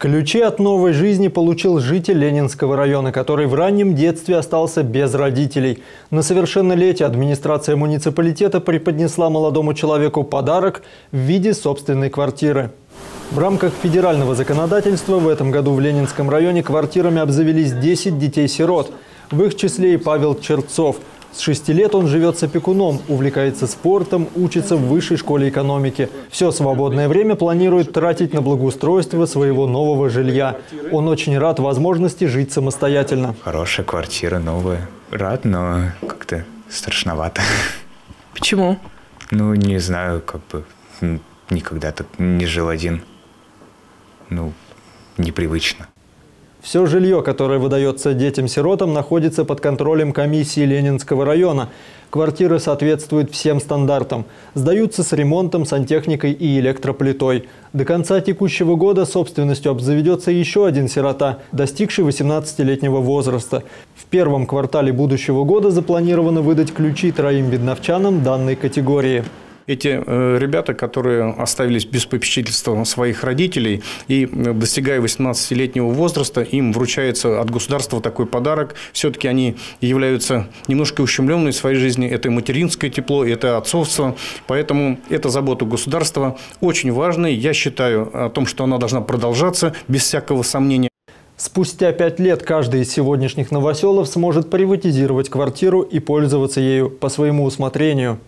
Ключи от новой жизни получил житель Ленинского района, который в раннем детстве остался без родителей. На совершеннолетие администрация муниципалитета преподнесла молодому человеку подарок в виде собственной квартиры. В рамках федерального законодательства в этом году в Ленинском районе квартирами обзавелись 10 детей-сирот. В их числе и Павел Черцов – с шести лет он живет с опекуном, увлекается спортом, учится в высшей школе экономики. Все свободное время планирует тратить на благоустройство своего нового жилья. Он очень рад возможности жить самостоятельно. Хорошая квартира, новая. Рад, но как-то страшновато. Почему? Ну, не знаю, как бы никогда так не жил один. Ну, непривычно. Все жилье, которое выдается детям-сиротам, находится под контролем комиссии Ленинского района. Квартиры соответствуют всем стандартам. Сдаются с ремонтом, сантехникой и электроплитой. До конца текущего года собственностью обзаведется еще один сирота, достигший 18-летнего возраста. В первом квартале будущего года запланировано выдать ключи троим видновчанам данной категории эти э, ребята, которые оставились без попечительства своих родителей и, э, достигая 18-летнего возраста, им вручается от государства такой подарок. Все-таки они являются немножко ущемленными в своей жизни. Это материнское тепло, это отцовство. Поэтому эта забота государства очень важная. Я считаю о том, что она должна продолжаться без всякого сомнения. Спустя пять лет каждый из сегодняшних новоселов сможет приватизировать квартиру и пользоваться ею по своему усмотрению.